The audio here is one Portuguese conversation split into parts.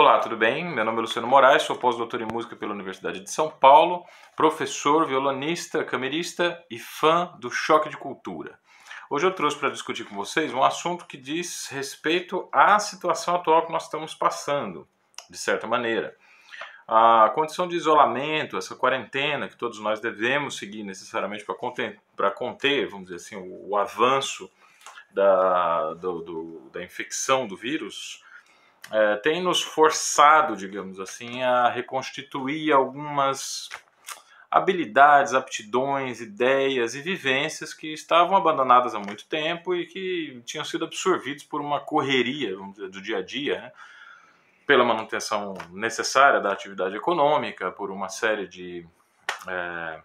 Olá, tudo bem? Meu nome é Luciano Moraes, sou pós-doutor em música pela Universidade de São Paulo, professor, violonista, camerista e fã do choque de cultura. Hoje eu trouxe para discutir com vocês um assunto que diz respeito à situação atual que nós estamos passando, de certa maneira. A condição de isolamento, essa quarentena que todos nós devemos seguir necessariamente para conter, vamos dizer assim, o, o avanço da, do, do, da infecção do vírus, é, tem nos forçado, digamos assim, a reconstituir algumas habilidades, aptidões, ideias e vivências que estavam abandonadas há muito tempo e que tinham sido absorvidos por uma correria, dizer, do dia a dia, né? pela manutenção necessária da atividade econômica, por uma série de é,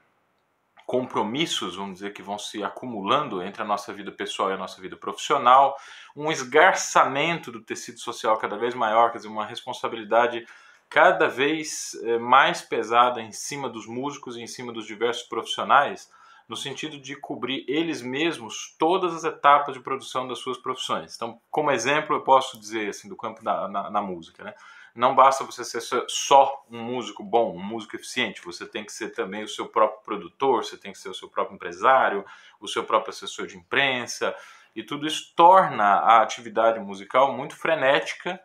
compromissos, vamos dizer, que vão se acumulando entre a nossa vida pessoal e a nossa vida profissional, um esgarçamento do tecido social cada vez maior, quer dizer, uma responsabilidade cada vez eh, mais pesada em cima dos músicos e em cima dos diversos profissionais, no sentido de cobrir eles mesmos todas as etapas de produção das suas profissões. Então, como exemplo, eu posso dizer assim do campo da na, na música, né? Não basta você ser só um músico bom, um músico eficiente, você tem que ser também o seu próprio produtor, você tem que ser o seu próprio empresário, o seu próprio assessor de imprensa, e tudo isso torna a atividade musical muito frenética,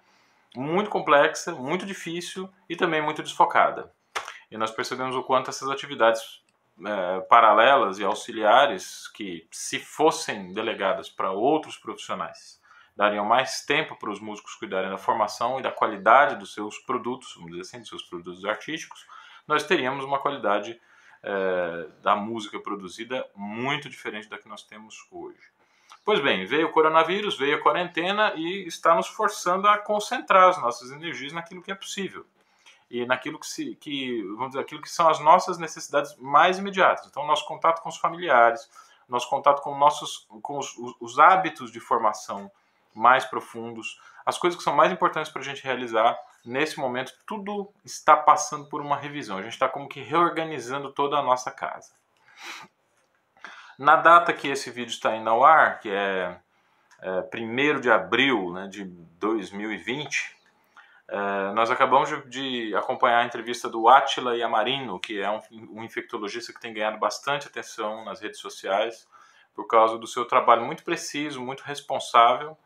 muito complexa, muito difícil e também muito desfocada. E nós percebemos o quanto essas atividades é, paralelas e auxiliares, que se fossem delegadas para outros profissionais, dariam mais tempo para os músicos cuidarem da formação e da qualidade dos seus produtos, vamos dizer assim, dos seus produtos artísticos, nós teríamos uma qualidade é, da música produzida muito diferente da que nós temos hoje. Pois bem, veio o coronavírus, veio a quarentena e está nos forçando a concentrar as nossas energias naquilo que é possível e naquilo que, se, que vamos dizer, aquilo que são as nossas necessidades mais imediatas. Então, nosso contato com os familiares, nosso contato com nossos com os, os hábitos de formação mais profundos, as coisas que são mais importantes para a gente realizar. Nesse momento, tudo está passando por uma revisão. A gente está como que reorganizando toda a nossa casa. Na data que esse vídeo está indo ao ar, que é, é 1 de abril né, de 2020, é, nós acabamos de, de, acompanhar a entrevista do Attila Yamarino, que é um, um infectologista que tem ganhado bastante atenção nas redes sociais por causa do seu trabalho muito preciso, muito responsável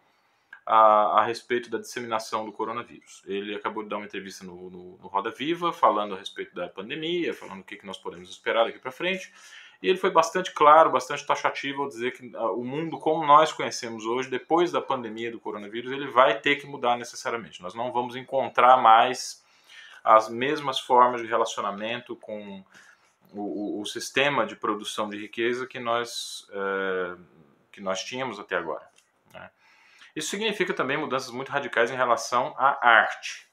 a, a, respeito da disseminação do coronavírus. Ele acabou de dar uma entrevista no, no, no Roda Viva, falando a respeito da pandemia, falando o que, que nós podemos esperar daqui para frente. E ele foi bastante claro, bastante taxativo ao dizer que uh, o mundo como nós conhecemos hoje, depois da pandemia do coronavírus, ele vai ter que mudar necessariamente. Nós não vamos encontrar mais as mesmas formas de relacionamento com o, o, o sistema de produção de riqueza que nós, uh, que nós tínhamos até agora. Isso significa também mudanças muito radicais em relação à arte.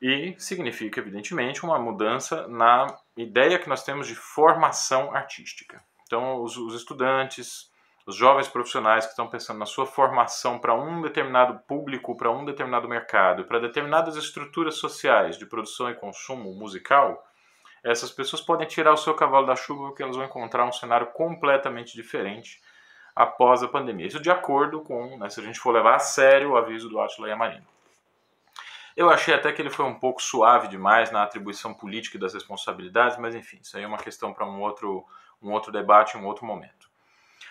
E significa, evidentemente, uma mudança na ideia que nós temos de formação artística. Então, os, os estudantes, os jovens profissionais que estão pensando na sua formação para um determinado público, para um determinado mercado, para determinadas estruturas sociais de produção e consumo musical, essas pessoas podem tirar o seu cavalo da chuva porque elas vão encontrar um cenário completamente diferente após a pandemia. Isso de acordo com, né, se a gente for levar a sério o aviso do Attila Yamarino. Eu achei até que ele foi um pouco suave demais na atribuição política das responsabilidades, mas enfim, isso aí é uma questão para um outro, um outro debate, um outro momento.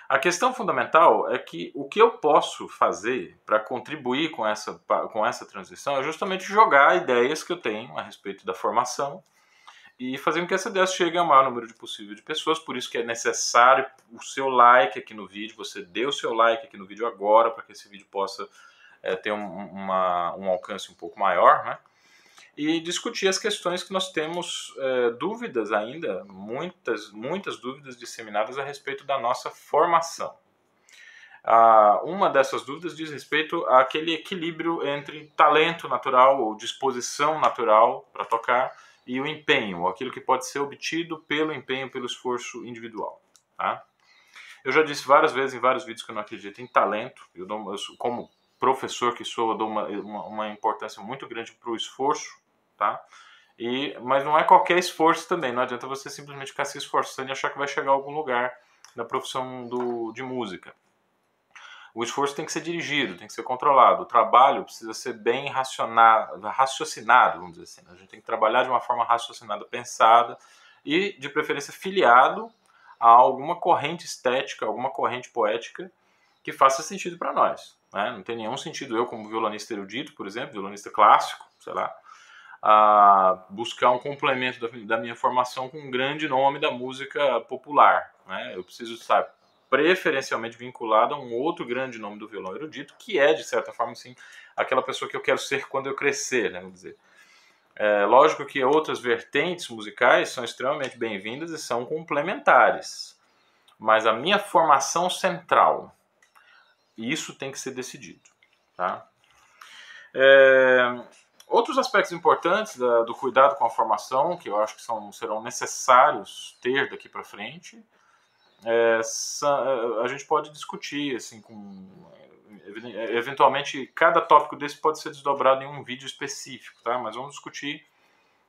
A questão fundamental é que o que eu posso fazer para contribuir com essa, com essa transição é justamente jogar ideias que eu tenho a respeito da formação, e fazer com que essa ideia chegue ao maior número de possível de pessoas. Por isso que é necessário o seu like aqui no vídeo. Você dê o seu like aqui no vídeo agora para que esse vídeo possa é, ter um, uma, um alcance um pouco maior, né? E discutir as questões que nós temos é, dúvidas ainda, muitas, muitas dúvidas disseminadas a respeito da nossa formação. Ah, uma dessas dúvidas diz respeito àquele equilíbrio entre talento natural ou disposição natural para tocar e o empenho, aquilo que pode ser obtido pelo empenho, pelo esforço individual. Tá? Eu já disse várias vezes em vários vídeos que eu não acredito em talento. Eu, dou, eu como professor que sou, eu dou uma, uma, uma importância muito grande para o esforço, tá? E, mas não é qualquer esforço também. Não adianta você simplesmente ficar se esforçando e achar que vai chegar a algum lugar na profissão do, de música. O esforço tem que ser dirigido, tem que ser controlado. O trabalho precisa ser bem raciocinado, vamos dizer assim. Né? A gente tem que trabalhar de uma forma raciocinada, pensada e, de preferência, filiado a alguma corrente estética, alguma corrente poética que faça sentido para nós. Né? Não tem nenhum sentido eu, como violonista erudito, por exemplo, violonista clássico, sei lá, a buscar um complemento da, da minha formação com um grande nome da música popular. Né? Eu preciso estar preferencialmente vinculado a um outro grande nome do violão erudito, que é, de certa forma, assim, aquela pessoa que eu quero ser quando eu crescer, né? vamos dizer. É, lógico que outras vertentes musicais são extremamente bem-vindas e são complementares, mas a minha formação central, isso tem que ser decidido. Tá? É, outros aspectos importantes da, do cuidado com a formação, que eu acho que são, serão necessários ter daqui para frente, é, a gente pode discutir assim com eventualmente cada tópico desse pode ser desdobrado em um vídeo específico, tá? Mas vamos discutir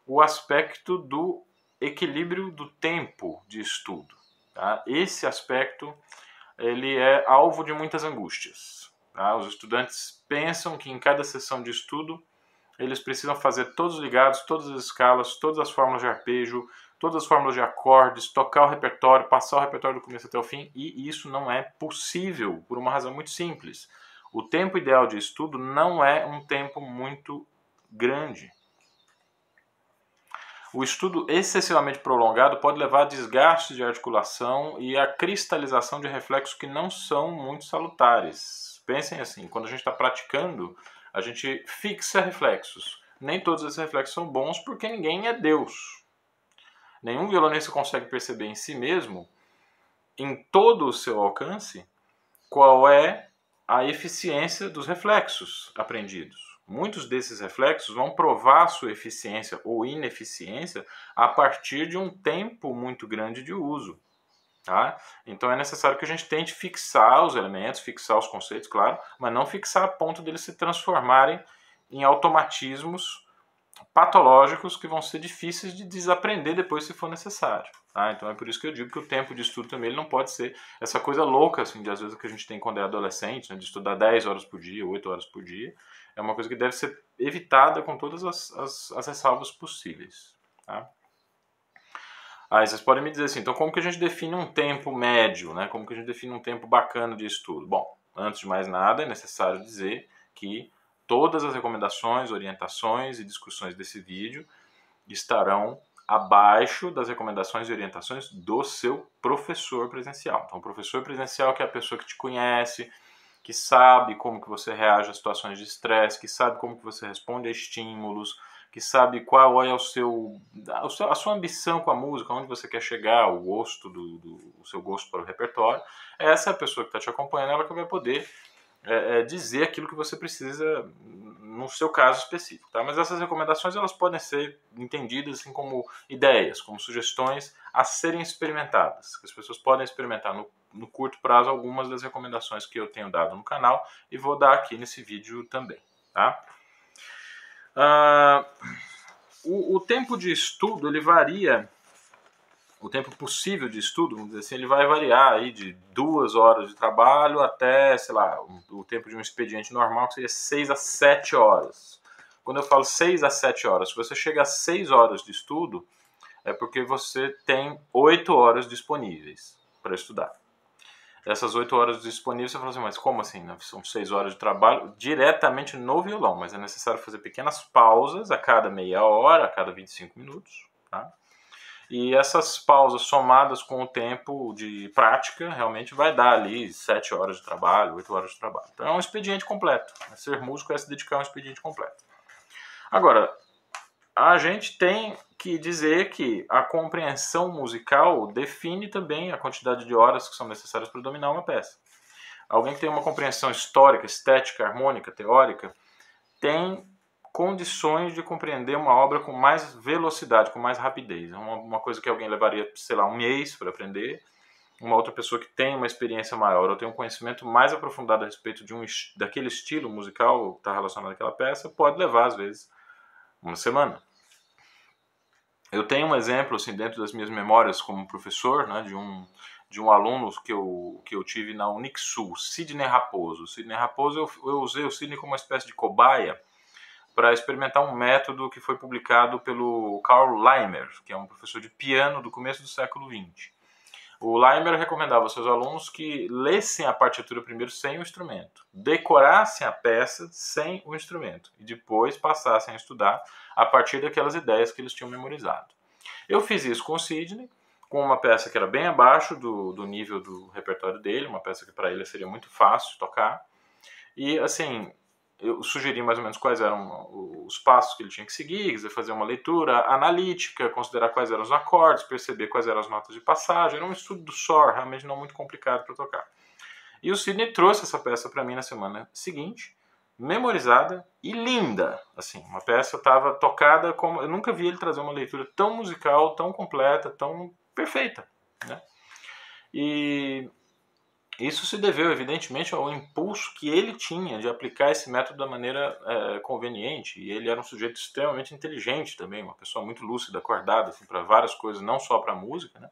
o aspecto do equilíbrio do tempo de estudo. Tá? Esse aspecto ele é alvo de muitas angústias. Tá? Os estudantes pensam que em cada sessão de estudo eles precisam fazer todos os ligados, todas as escalas, todas as fórmulas de arpejo, todas as fórmulas de acordes, tocar o repertório, passar o repertório do começo até o fim, e isso não é possível por uma razão muito simples. O tempo ideal de estudo não é um tempo muito grande. O estudo excessivamente prolongado pode levar a desgaste de articulação e a cristalização de reflexos que não são muito salutares. Pensem assim, quando a gente está praticando, a gente fixa reflexos. Nem todos esses reflexos são bons porque ninguém é Deus. Nenhum violonista consegue perceber em si mesmo, em todo o seu alcance, qual é a eficiência dos reflexos aprendidos. Muitos desses reflexos vão provar sua eficiência ou ineficiência a partir de um tempo muito grande de uso. Tá? Então é necessário que a gente tente fixar os elementos, fixar os conceitos, claro, mas não fixar a ponto deles se transformarem em automatismos patológicos que vão ser difíceis de desaprender depois se for necessário. Tá? Então é por isso que eu digo que o tempo de estudo também não pode ser essa coisa louca, assim, de às vezes que a gente tem quando é adolescente, né, de estudar 10 horas por dia, 8 horas por dia. É uma coisa que deve ser evitada com todas as, as, as ressalvas possíveis. Tá? Aí vocês podem me dizer assim, então como que a gente define um tempo médio, né? Como que a gente define um tempo bacana de estudo? Bom, antes de mais nada, é necessário dizer que todas as recomendações, orientações e discussões desse vídeo estarão abaixo das recomendações e orientações do seu professor presencial. Então, o professor presencial que é a pessoa que te conhece, que sabe como que você reage a situações de estresse, que sabe como que você responde a estímulos, que sabe qual é o seu, a sua ambição com a música, onde você quer chegar, o gosto do, do o seu gosto para o repertório. Essa é a pessoa que está te acompanhando, ela que vai poder é, é, dizer aquilo que você precisa no seu caso específico, tá? Mas essas recomendações elas podem ser entendidas assim como ideias, como sugestões a serem experimentadas. As pessoas podem experimentar no, no curto prazo algumas das recomendações que eu tenho dado no canal e vou dar aqui nesse vídeo também, tá? Uh, o, o tempo de estudo ele varia o tempo possível de estudo, vamos dizer assim, ele vai variar aí de duas horas de trabalho até, sei lá, o tempo de um expediente normal, que seria seis a sete horas. Quando eu falo seis a sete horas, se você chega a seis horas de estudo, é porque você tem oito horas disponíveis para estudar. Essas oito horas disponíveis, você fala assim, mas como assim? Né? São seis horas de trabalho diretamente no violão, mas é necessário fazer pequenas pausas a cada meia hora, a cada 25 minutos, tá? E essas pausas somadas com o tempo de prática realmente vai dar ali 7 horas de trabalho, 8 horas de trabalho. Então é um expediente completo. Ser músico é se dedicar a um expediente completo. Agora, a gente tem que dizer que a compreensão musical define também a quantidade de horas que são necessárias para dominar uma peça. Alguém que tem uma compreensão histórica, estética, harmônica, teórica, tem condições de compreender uma obra com mais velocidade, com mais rapidez. É uma, uma coisa que alguém levaria, sei lá, um mês para aprender, uma outra pessoa que tem uma experiência maior ou tem um conhecimento mais aprofundado a respeito de um daquele estilo musical que está relacionado àquela peça, pode levar, às vezes, uma semana. Eu tenho um exemplo, assim, dentro das minhas memórias como professor, né, de um, de um aluno que eu, que eu tive na Unixul, Sidney Raposo. Sidney Raposo, eu, eu usei o Sidney como uma espécie de cobaia para experimentar um método que foi publicado pelo Karl Leimer, que é um professor de piano do começo do século XX. O Leimer recomendava aos seus alunos que lessem a partitura primeiro sem o instrumento, decorassem a peça sem o instrumento e depois passassem a estudar a partir daquelas ideias que eles tinham memorizado. Eu fiz isso com o Sidney, com uma peça que era bem abaixo do, do nível do repertório dele, uma peça que para ele seria muito fácil tocar. E assim, eu sugeri mais ou menos quais eram os passos que ele tinha que seguir, fazer uma leitura analítica, considerar quais eram os acordes, perceber quais eram as notas de passagem. Era um estudo do SOR, realmente não muito complicado para tocar. E o Sidney trouxe essa peça para mim na semana seguinte, memorizada e linda. Assim, uma peça estava tocada como eu nunca vi ele trazer uma leitura tão musical, tão completa, tão perfeita, né? E isso se deveu, evidentemente, ao impulso que ele tinha de aplicar esse método da maneira é, conveniente. E ele era um sujeito extremamente inteligente também, uma pessoa muito lúcida, acordada assim, para várias coisas, não só para a música. Né?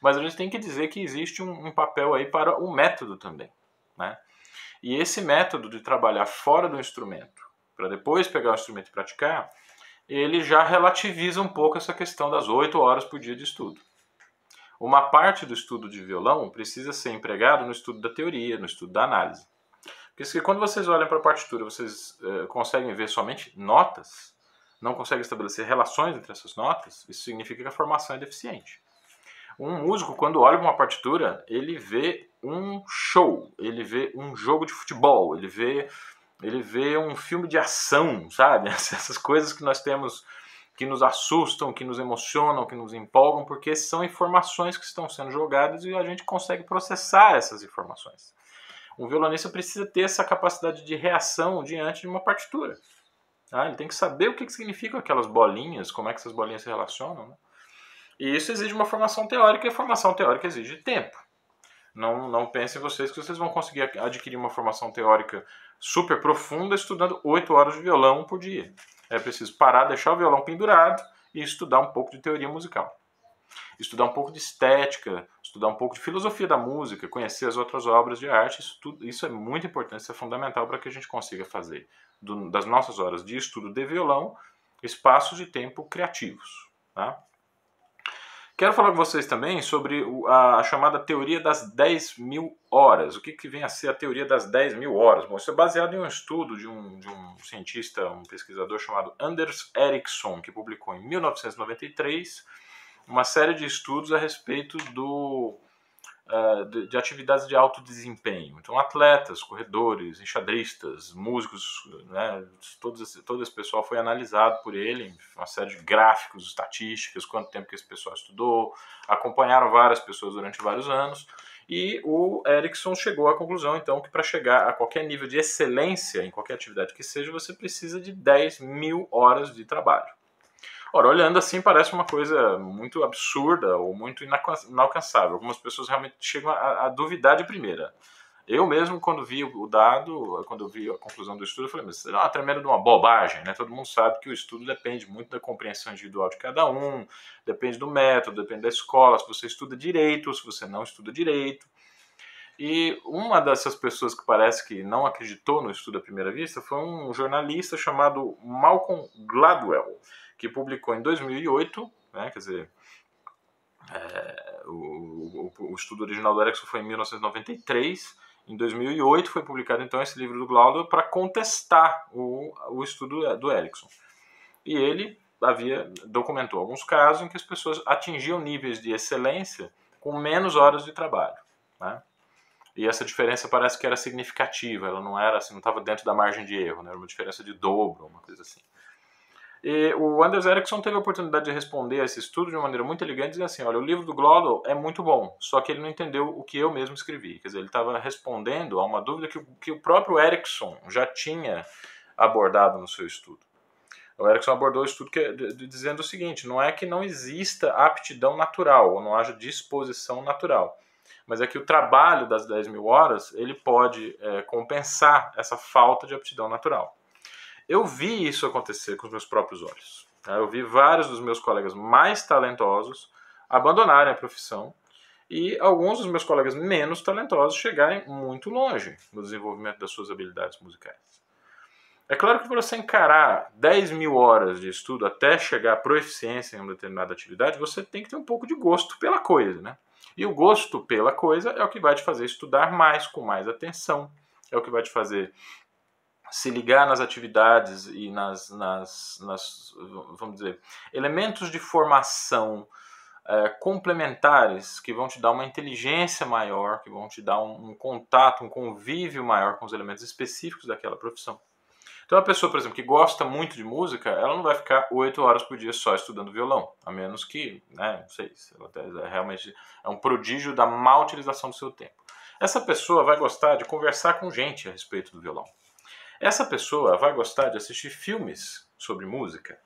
Mas a gente tem que dizer que existe um, um papel aí para o método também. Né? E esse método de trabalhar fora do instrumento, para depois pegar o instrumento e praticar, ele já relativiza um pouco essa questão das oito horas por dia de estudo. Uma parte do estudo de violão precisa ser empregado no estudo da teoria, no estudo da análise. Porque quando vocês olham para a partitura, vocês eh, conseguem ver somente notas, não conseguem estabelecer relações entre essas notas, isso significa que a formação é deficiente. Um músico, quando olha para uma partitura, ele vê um show, ele vê um jogo de futebol, ele vê, ele vê um filme de ação, sabe? Essas coisas que nós temos que nos assustam, que nos emocionam, que nos empolgam, porque são informações que estão sendo jogadas e a gente consegue processar essas informações. Um violonista precisa ter essa capacidade de reação diante de uma partitura. Tá? Ele tem que saber o que, que significam aquelas bolinhas, como é que essas bolinhas se relacionam. Né? E isso exige uma formação teórica, e a formação teórica exige tempo. Não, não pensem vocês que vocês vão conseguir adquirir uma formação teórica super profunda estudando 8 horas de violão por dia. É preciso parar, deixar o violão pendurado e estudar um pouco de teoria musical. Estudar um pouco de estética, estudar um pouco de filosofia da música, conhecer as outras obras de arte, isso, tudo, isso é muito importante, isso é fundamental para que a gente consiga fazer do, das nossas horas de estudo de violão espaços de tempo criativos. Tá? Quero falar com vocês também sobre a, chamada teoria das 10 mil horas. O que, que vem a ser a teoria das 10 mil horas? Bom, isso é baseado em um estudo de um, de um cientista, um pesquisador chamado Anders Ericsson, que publicou em 1993 uma série de estudos a respeito do de, de, atividades de alto desempenho. Então, atletas, corredores, enxadristas, músicos, né, todo, esse, todo esse pessoal foi analisado por ele, uma série de gráficos, estatísticas, quanto tempo que esse pessoal estudou, acompanharam várias pessoas durante vários anos. E o Erickson chegou à conclusão, então, que para chegar a qualquer nível de excelência em qualquer atividade que seja, você precisa de 10 mil horas de trabalho. Ora, olhando assim parece uma coisa muito absurda ou muito inalcançável. Algumas pessoas realmente chegam a, a duvidar de primeira. Eu mesmo, quando vi o dado, quando vi a conclusão do estudo, falei, mas isso é uma tremenda uma bobagem, né? Todo mundo sabe que o estudo depende muito da compreensão individual de cada um, depende do método, depende da escola, se você estuda direito ou se você não estuda direito. E uma dessas pessoas que parece que não acreditou no estudo à primeira vista foi um jornalista chamado Malcolm Gladwell que publicou em 2008, né, quer dizer, é, o, o, o, estudo original do Erickson foi em 1993, em 2008 foi publicado então esse livro do Glauber para contestar o, o estudo do Erickson. E ele havia documentou alguns casos em que as pessoas atingiam níveis de excelência com menos horas de trabalho, né? E essa diferença parece que era significativa, ela não era assim, não estava dentro da margem de erro, né? era uma diferença de dobro, uma coisa assim. E o Anders Ericsson teve a oportunidade de responder a esse estudo de uma maneira muito elegante, dizendo assim, olha, o livro do Glodal é muito bom, só que ele não entendeu o que eu mesmo escrevi. Quer dizer, ele estava respondendo a uma dúvida que, que o próprio Ericsson já tinha abordado no seu estudo. O Erickson abordou o estudo que, de, de, dizendo o seguinte: não é que não exista aptidão natural, ou não haja disposição natural, mas é que o trabalho das 10 mil horas ele pode é, compensar essa falta de aptidão natural. Eu vi isso acontecer com os meus próprios olhos. Tá? Eu vi vários dos meus colegas mais talentosos abandonarem a profissão e alguns dos meus colegas menos talentosos chegarem muito longe no desenvolvimento das suas habilidades musicais. É claro que para você encarar 10 mil horas de estudo até chegar à proficiência em uma determinada atividade, você tem que ter um pouco de gosto pela coisa, né? E o gosto pela coisa é o que vai te fazer estudar mais, com mais atenção, é o que vai te fazer se ligar nas atividades e nas, nas, nas vamos dizer, elementos de formação é, complementares que vão te dar uma inteligência maior, que vão te dar um, um, contato, um convívio maior com os elementos específicos daquela profissão. Então, a pessoa, por exemplo, que gosta muito de música, ela não vai ficar oito horas por dia só estudando violão, a menos que, né, não sei, ela é realmente é um prodígio da má utilização do seu tempo. Essa pessoa vai gostar de conversar com gente a respeito do violão. Essa pessoa vai gostar de assistir filmes sobre música.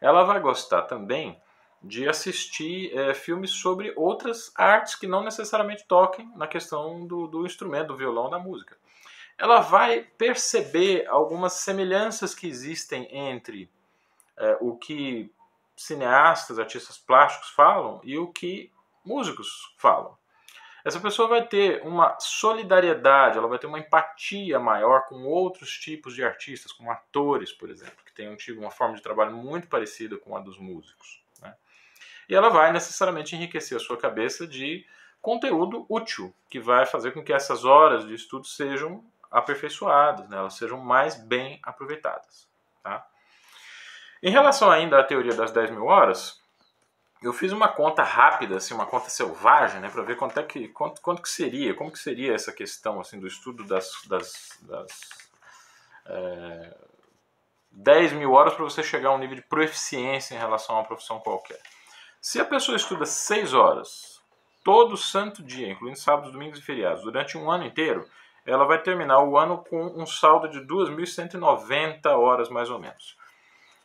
Ela vai gostar também de assistir é, filmes sobre outras artes que não necessariamente toquem na questão do, do instrumento, do violão, da música. Ela vai perceber algumas semelhanças que existem entre é, o que cineastas, artistas plásticos falam e o que músicos falam essa pessoa vai ter uma solidariedade, ela vai ter uma empatia maior com outros tipos de artistas, como atores, por exemplo, que têm tido uma forma de trabalho muito parecida com a dos músicos. Né? E ela vai necessariamente enriquecer a sua cabeça de conteúdo útil, que vai fazer com que essas horas de estudo sejam aperfeiçoadas, né? elas sejam mais bem aproveitadas. Tá? Em relação ainda à teoria das 10 mil horas, eu fiz uma conta rápida, assim, uma conta selvagem, né, para ver quanto é que quanto, quanto que seria, como que seria essa questão assim do estudo das, das, das é, 10 mil horas para você chegar a um nível de proficiência em relação a uma profissão qualquer. Se a pessoa estuda 6 horas todo santo dia, incluindo sábados, domingos e feriados, durante um ano inteiro, ela vai terminar o ano com um saldo de 2.190 horas mais ou menos.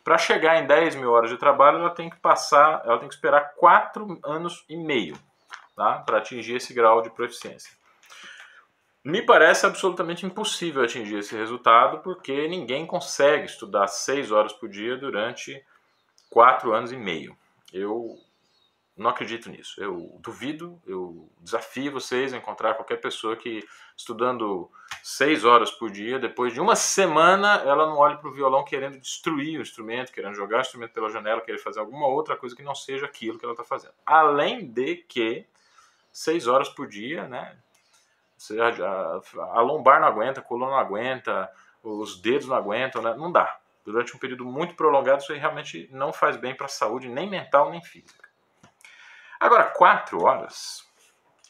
Para chegar em 10 mil horas de trabalho, ela tem que passar, ela tem que esperar 4 anos e meio tá? para atingir esse grau de proficiência. Me parece absolutamente impossível atingir esse resultado, porque ninguém consegue estudar 6 horas por dia durante 4 anos e meio. Eu não acredito nisso. Eu duvido, eu desafio vocês a encontrar qualquer pessoa que, estudando seis horas por dia, depois de uma semana, ela não olhe para o violão querendo destruir o instrumento, querendo jogar o instrumento pela janela, querendo fazer alguma outra coisa que não seja aquilo que ela está fazendo. Além de que, seis horas por dia, né? A, a lombar não aguenta, a coluna não aguenta, os dedos não aguentam, né? não dá. Durante um período muito prolongado, isso realmente não faz bem para a saúde, nem mental, nem física. Agora, quatro horas,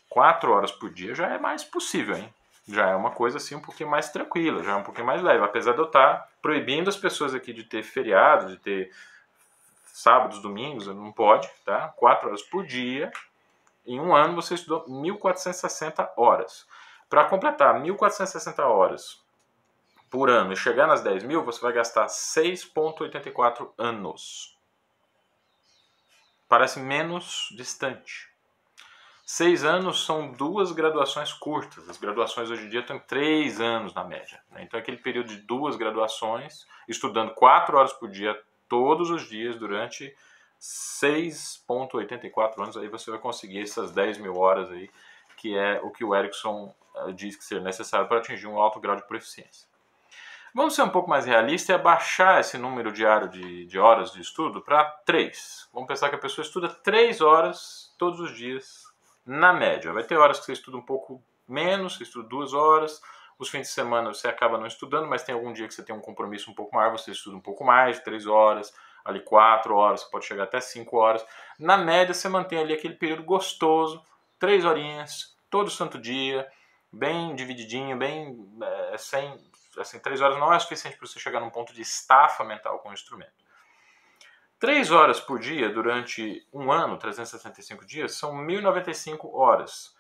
quatro horas por dia já é mais possível, hein? Já é uma coisa assim um pouquinho mais tranquila, já é um pouquinho mais leve. Apesar de eu estar proibindo as pessoas aqui de ter feriado, de ter sábados, domingos, não pode, tá? Quatro horas por dia. Em um ano você estudou 1.460 horas. Para completar 1.460 horas por ano e chegar nas 10 mil, você vai gastar 6,84 anos parece menos distante. Seis anos são duas graduações curtas. As graduações hoje em dia estão três anos na média. Né? Então, aquele período de duas graduações, estudando quatro horas por dia, todos os dias, durante 6,84 anos, aí você vai conseguir essas 10 mil horas aí, que é o que o Erickson uh, diz que ser necessário para atingir um alto grau de proficiência. Vamos ser um pouco mais realista e abaixar esse número diário de, de horas de estudo para 3. Vamos pensar que a pessoa estuda 3 horas todos os dias, na média. Vai ter horas que você estuda um pouco menos, você estuda 2 horas. Os fins de semana você acaba não estudando, mas tem algum dia que você tem um compromisso um pouco maior, você estuda um pouco mais, 3 horas, ali 4 horas, pode chegar até 5 horas. Na média, você mantém ali aquele período gostoso, 3 horinhas, todo santo dia, bem divididinho, bem é, sem, assim, três horas não é suficiente para você chegar num ponto de estafa mental com o instrumento. Três horas por dia durante um ano, 365 dias, são 1.095 horas.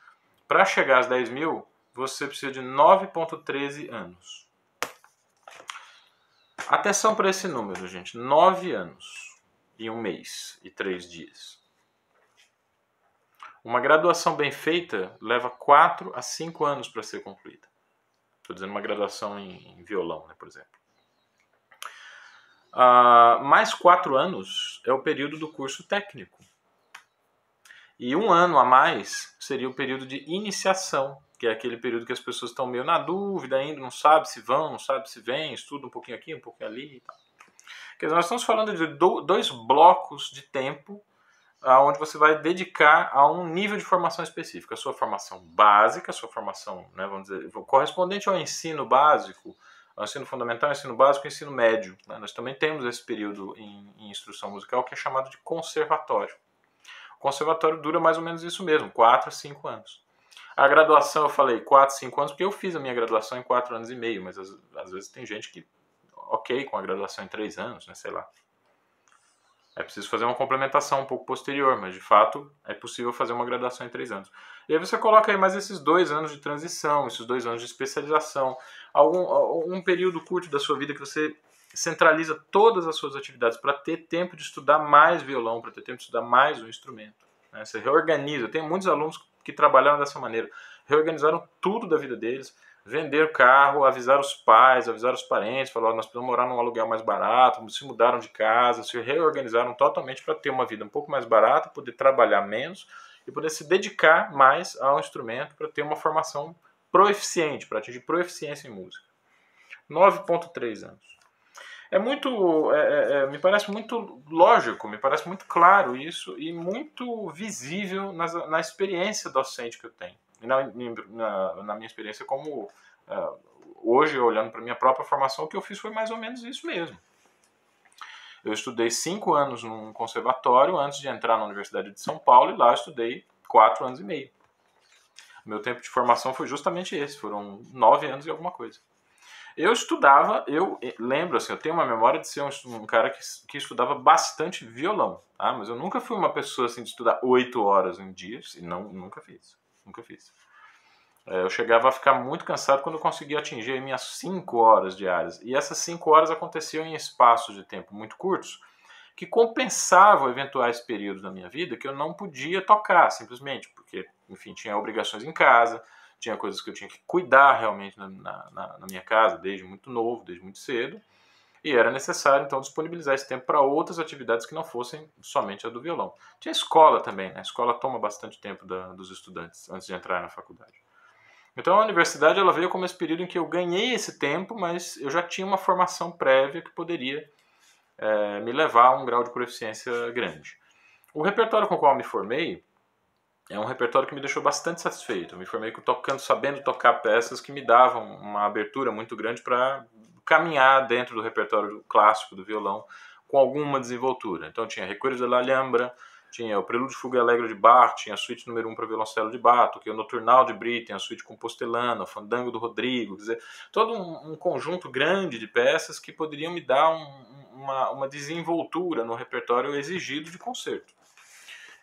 Para chegar às 10 mil, você precisa de 9,13 anos. Atenção para esse número, gente. 9 anos e um mês e três dias. Uma graduação bem feita leva 4 a 5 anos para ser concluída. Estou dizendo uma graduação em, em violão, né, por exemplo. Uh, mais quatro anos é o período do curso técnico. E um ano a mais seria o período de iniciação, que é aquele período que as pessoas estão meio na dúvida ainda, não sabe se vão, não sabe se vêm, estuda um pouquinho aqui, um pouquinho ali e tal. Quer dizer, nós estamos falando de dois blocos de tempo onde você vai dedicar a um nível de formação específico. A sua formação básica, a sua formação, né, vamos dizer, correspondente ao ensino básico, ao ensino fundamental, ensino básico e ensino médio. Né? Nós também temos esse período em, em, instrução musical que é chamado de conservatório. O conservatório dura mais ou menos isso mesmo, 4 a 5 anos. A graduação, eu falei 4, 5 anos, porque eu fiz a minha graduação em 4 anos e meio, mas às, às vezes tem gente que, ok, com a graduação em 3 anos, né, sei lá. É preciso fazer uma complementação um pouco posterior, mas de fato é possível fazer uma graduação em três anos. E aí você coloca aí mais esses dois anos de transição, esses dois anos de especialização, algum um período curto da sua vida que você centraliza todas as suas atividades para ter tempo de estudar mais violão, para ter tempo de estudar mais o instrumento. Né? Você reorganiza. Tem muitos alunos que trabalharam dessa maneira, reorganizaram tudo da vida deles, vender carro, avisar os pais, avisar os parentes, falar, nós precisamos morar num aluguel mais barato, se mudaram de casa, se reorganizaram totalmente para ter uma vida um pouco mais barata, poder trabalhar menos e poder se dedicar mais ao instrumento para ter uma formação proeficiente, para atingir proeficiência em música. 9.3 anos. É muito, é, é, é, me parece muito lógico, me parece muito claro isso e muito visível na, na experiência docente que eu tenho na, na, na minha experiência como uh, hoje olhando para minha própria formação o que eu fiz foi mais ou menos isso mesmo eu estudei cinco anos num conservatório antes de entrar na Universidade de São Paulo e lá estudei quatro anos e meio meu tempo de formação foi justamente esse foram nove anos e alguma coisa eu estudava, eu lembro assim, eu tenho uma memória de ser um, um cara que, que estudava bastante violão, tá? mas eu nunca fui uma pessoa assim de estudar oito horas em dia, e não, nunca fiz. Nunca fiz. É, eu chegava a ficar muito cansado quando eu conseguia atingir minhas 5 horas diárias. E essas 5 horas aconteciam em espaços de tempo muito curtos, que compensavam eventuais períodos da minha vida que eu não podia tocar, simplesmente, porque, enfim, tinha obrigações em casa, tinha coisas que eu tinha que cuidar realmente na, na, na minha casa, desde muito novo, desde muito cedo. E era necessário, então, disponibilizar esse tempo para outras atividades que não fossem somente a do violão. Tinha escola também, né? A escola toma bastante tempo da, dos estudantes antes de entrar na faculdade. Então, a universidade ela veio como esse período em que eu ganhei esse tempo, mas eu já tinha uma formação prévia que poderia é, me levar a um grau de proficiência grande. O repertório com o qual me formei é um repertório que me deixou bastante satisfeito. Eu me formei tocando, sabendo tocar peças que me davam uma abertura muito grande para caminhar dentro do repertório clássico do violão com alguma desenvoltura. Então tinha Recuerdos de la Alhambra, tinha o Prelúdio Fuga Alegre de Bach, tinha a suíte número 1 um para violoncelo de Bach, que é o Noturnal de Britten, a suíte compostelana, o Fandango do Rodrigo, quer dizer, todo um, um conjunto grande de peças que poderiam me dar um, uma, uma desenvoltura no repertório exigido de concerto.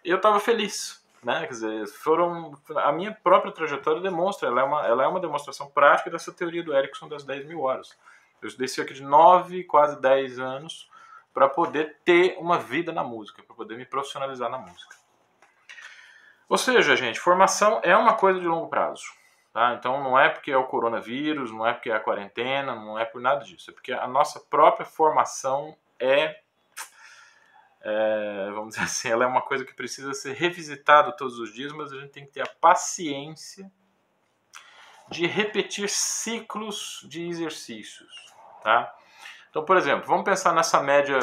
Eu estava feliz, né? Quer dizer, foram a minha própria trajetória demonstra, ela é uma, ela é uma demonstração prática dessa teoria do Erickson das 10 mil horas. Eu estudei cerca de 9, quase 10 anos para poder ter uma vida na música, para poder me profissionalizar na música. Ou seja, gente, formação é uma coisa de longo prazo. Tá? Então não é porque é o coronavírus, não é porque é a quarentena, não é por nada disso. É porque a nossa própria formação é, é vamos dizer assim, ela é uma coisa que precisa ser revisitada todos os dias, mas a gente tem que ter a paciência de repetir ciclos de exercícios. Tá? Então, por exemplo, vamos pensar nessa média,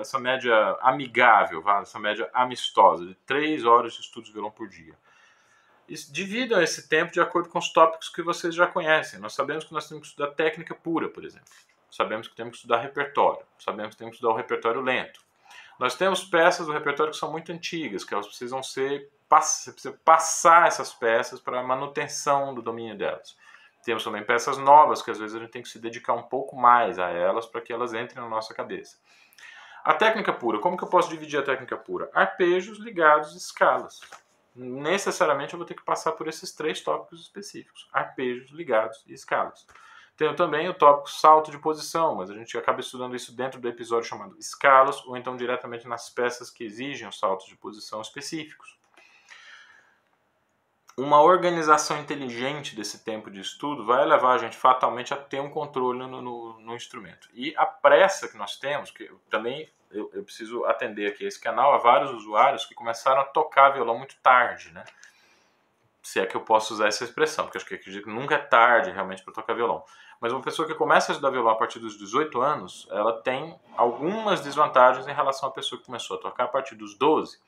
essa média amigável, essa média amistosa, de 3 horas de estudos de violão por dia. Dividam esse tempo de acordo com os tópicos que vocês já conhecem. Nós sabemos que nós temos que estudar técnica pura, por exemplo. Sabemos que temos que estudar repertório. Sabemos que temos que estudar o repertório lento. Nós temos peças do repertório que são muito antigas, que elas precisam ser você precisa passar essas peças para a manutenção do domínio delas. Temos também peças novas que às vezes a gente tem que se dedicar um pouco mais a elas para que elas entrem na nossa cabeça. A técnica pura, como que eu posso dividir a técnica pura? Arpejos ligados a escalas. Necessariamente eu vou ter que passar por esses três tópicos específicos: arpejos ligados e escalas. Tenho também o tópico salto de posição, mas a gente acaba estudando isso dentro do episódio chamado escalas, ou então diretamente nas peças que exigem os saltos de posição específicos. uma organização inteligente desse tempo de estudo vai levar a gente fatalmente a ter um controle no, no, no instrumento. E a pressa que nós temos, que eu, também eu, eu, preciso atender aqui esse canal a vários usuários que começaram a tocar violão muito tarde, né? Se é que eu posso usar essa expressão, porque acho que acredito que nunca é tarde realmente para tocar violão. Mas uma pessoa que começa a estudar violão a partir dos 18 anos, ela tem algumas desvantagens em relação à pessoa que começou a tocar a partir dos 12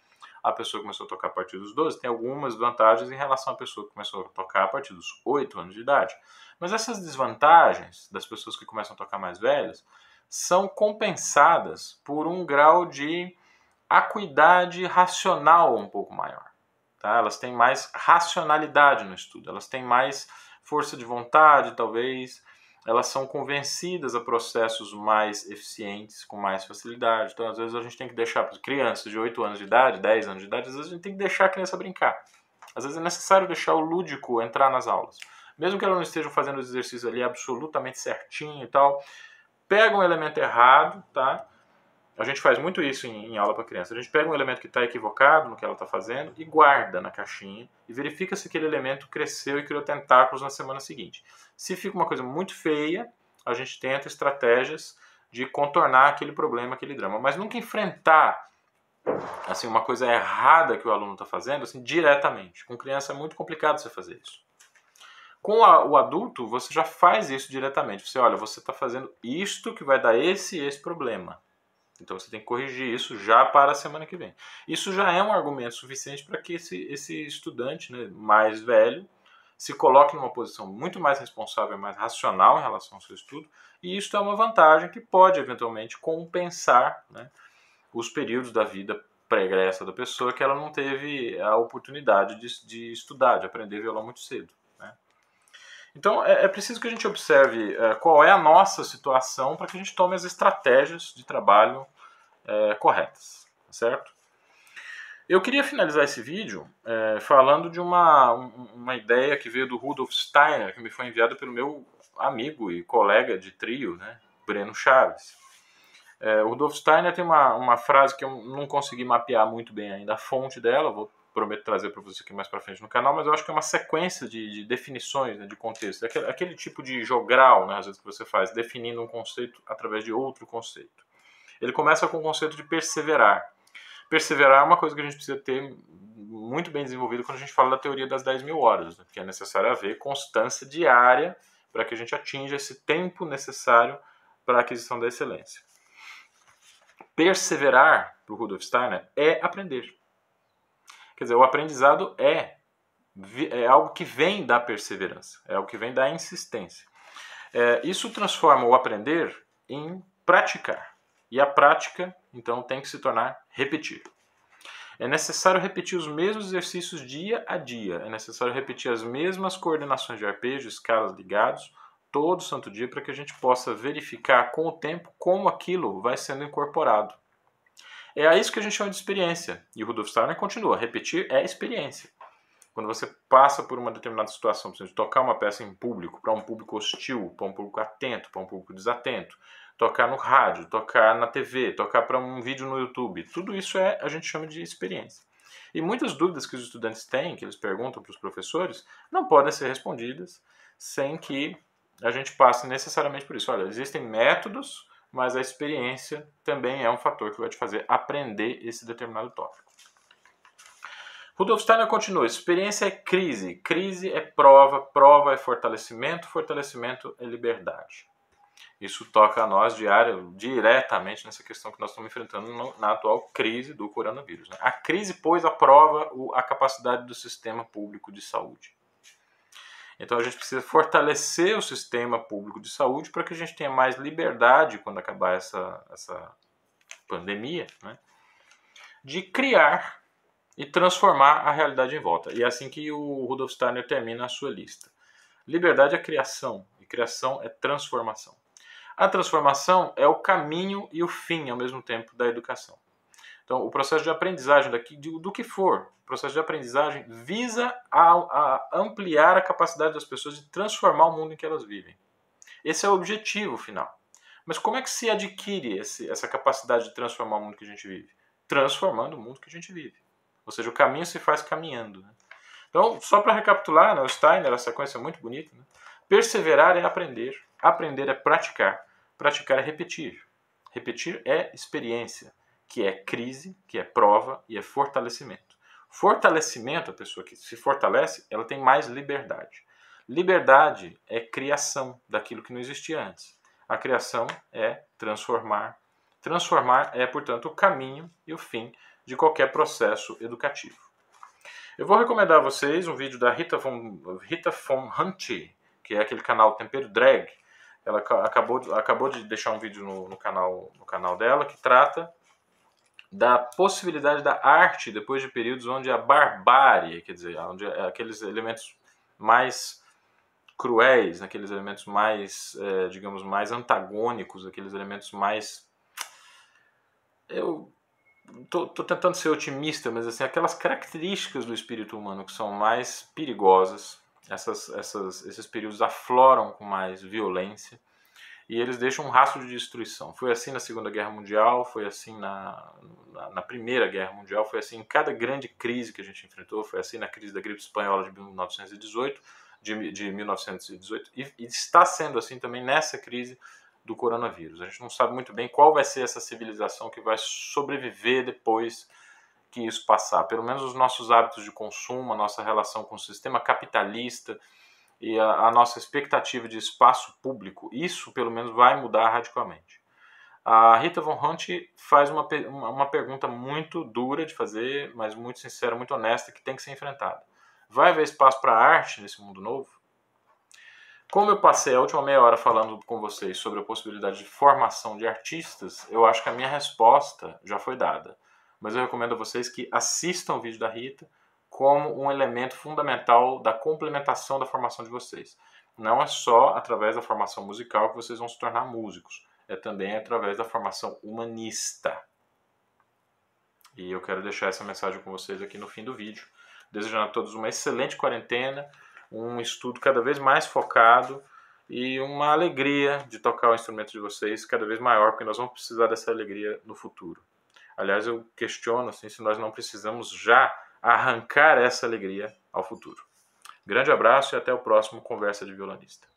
a pessoa que começou a tocar a partir dos 12 tem algumas vantagens em relação à pessoa que começou a tocar a partir dos 8 anos de idade. Mas essas desvantagens das pessoas que começam a tocar mais velhas são compensadas por um grau de acuidade racional um pouco maior. Tá? Elas têm mais racionalidade no estudo, elas têm mais força de vontade, talvez, elas são convencidas a processos mais eficientes, com mais facilidade. Então, às vezes, a gente tem que deixar para crianças de 8 anos de idade, 10 anos de idade, às vezes a gente tem que deixar a criança brincar. Às vezes é necessário deixar o lúdico entrar nas aulas. Mesmo que ela não esteja fazendo os exercícios ali absolutamente certinho e tal, pega um elemento errado, tá? A gente faz muito isso em, em aula para criança. A gente pega um elemento que está equivocado no que ela está fazendo e guarda na caixinha e verifica se aquele elemento cresceu e criou tentáculos na semana seguinte. Se fica uma coisa muito feia, a gente tenta estratégias de contornar aquele problema, aquele drama, mas nunca enfrentar assim uma coisa errada que o aluno está fazendo assim diretamente. Com criança é muito complicado você fazer isso. Com a, o adulto, você já faz isso diretamente. Você olha, você está fazendo isto que vai dar esse esse problema. Então você tem que corrigir isso já para a semana que vem. Isso já é um argumento suficiente para que esse, esse estudante né, mais velho se coloque numa posição muito mais responsável, mais racional em relação ao seu estudo, e isso é uma vantagem que pode eventualmente compensar né, os períodos da vida pregressa da pessoa que ela não teve a oportunidade de, de estudar, de aprender violão muito cedo. Então é, é, preciso que a gente observe é, qual é a nossa situação para que a gente tome as estratégias de trabalho é, corretas, tá certo? Eu queria finalizar esse vídeo é, falando de uma, uma ideia que veio do Rudolf Steiner, que me foi enviada pelo meu amigo e colega de trio, né, Breno Chaves. É, o Rudolf Steiner tem uma, uma frase que eu não consegui mapear muito bem ainda a fonte dela, vou prometo trazer para você aqui mais para frente no canal, mas eu acho que é uma sequência de, de definições, né, de contexto, aquele, aquele, tipo de jogral, né, às vezes que você faz, definindo um conceito através de outro conceito. Ele começa com o conceito de perseverar. Perseverar é uma coisa que a gente precisa ter muito bem desenvolvido quando a gente fala da teoria das 10 mil horas, né, que é necessário haver constância diária para que a gente atinja esse tempo necessário para a aquisição da excelência. Perseverar, para o Rudolf Steiner, é aprender. Quer dizer, o aprendizado é, é algo que vem da perseverança, é algo que vem da insistência. É, isso transforma o aprender em praticar. E a prática, então, tem que se tornar repetir. É necessário repetir os mesmos exercícios dia a dia. É necessário repetir as mesmas coordenações de arpejo, escalas ligados, todo santo dia, para que a gente possa verificar com o tempo como aquilo vai sendo incorporado. É isso que a gente chama de experiência. E o Rudolf Steiner continua: repetir é experiência. Quando você passa por uma determinada situação, por exemplo, tocar uma peça em público, para um público hostil, para um público atento, para um público desatento, tocar no rádio, tocar na TV, tocar para um vídeo no YouTube, tudo isso é a gente chama de experiência. E muitas dúvidas que os estudantes têm, que eles perguntam para os professores, não podem ser respondidas sem que a gente passe necessariamente por isso. Olha, existem métodos mas a experiência também é um fator que vai te fazer aprender esse determinado tópico. Rudolf Steiner continua: experiência é crise, crise é prova, prova é fortalecimento, fortalecimento é liberdade. Isso toca a nós diário, diretamente nessa questão que nós estamos enfrentando na atual crise do coronavírus. Né? A crise pôs à prova a capacidade do sistema público de saúde. Então a gente precisa fortalecer o sistema público de saúde para que a gente tenha mais liberdade quando acabar essa, essa pandemia, né? de criar e transformar a realidade em volta. E é assim que o Rudolf Steiner termina a sua lista. Liberdade é criação, e criação é transformação. A transformação é o caminho e o fim ao mesmo tempo da educação. Então, o processo de aprendizagem daqui, do que for, o processo de aprendizagem visa a, a ampliar a capacidade das pessoas de transformar o mundo em que elas vivem. Esse é o objetivo final. Mas como é que se adquire esse, essa capacidade de transformar o mundo que a gente vive? Transformando o mundo que a gente vive. Ou seja, o caminho se faz caminhando. Né? Então, só para recapitular, né, o Steiner, a sequência é muito bonita. Né? Perseverar é aprender, aprender é praticar, praticar é repetir. Repetir é experiência, que é crise, que é prova e é fortalecimento. Fortalecimento, a pessoa que se fortalece, ela tem mais liberdade. Liberdade é criação daquilo que não existia antes. A criação é transformar. Transformar é, portanto, o caminho e o fim de qualquer processo educativo. Eu vou recomendar a vocês um vídeo da Rita von, Rita von Hunt, que é aquele canal Tempero Drag. Ela acabou, acabou de deixar um vídeo no, no, canal, no canal dela que trata da possibilidade da arte depois de períodos onde a barbárie, quer dizer, onde aqueles elementos mais cruéis, aqueles elementos mais, é, digamos, mais antagônicos, aqueles elementos mais. Eu tô, tentando ser otimista, mas assim, aquelas características do espírito humano que são mais perigosas, essas, essas, esses períodos afloram com mais violência e eles deixam um rastro de destruição. Foi assim na Segunda Guerra Mundial, foi assim na, na, na, Primeira Guerra Mundial, foi assim em cada grande crise que a gente enfrentou, foi assim na crise da gripe espanhola de 1918, de, de 1918 e, e está sendo assim também nessa crise do coronavírus. A gente não sabe muito bem qual vai ser essa civilização que vai sobreviver depois que isso passar. Pelo menos os nossos hábitos de consumo, a nossa relação com o sistema capitalista e a, a nossa expectativa de espaço público, isso pelo menos vai mudar radicalmente. A Rita Von Hunt faz uma, uma pergunta muito dura de fazer, mas muito sincera, muito honesta, que tem que ser enfrentada. Vai haver espaço para arte nesse mundo novo? Como eu passei a última meia hora falando com vocês sobre a possibilidade de formação de artistas, eu acho que a minha resposta já foi dada. Mas eu recomendo a vocês que assistam o vídeo da Rita como um elemento fundamental da complementação da formação de vocês. Não é só através da formação musical que vocês vão se tornar músicos, é também através da formação humanista. E eu quero deixar essa mensagem com vocês aqui no fim do vídeo desejando a todos uma excelente quarentena, um estudo cada vez mais focado e uma alegria de tocar o instrumento de vocês cada vez maior, porque nós vamos precisar dessa alegria no futuro. Aliás, eu questiono assim, se nós não precisamos já arrancar essa alegria ao futuro. Grande abraço e até o próximo Conversa de Violonista.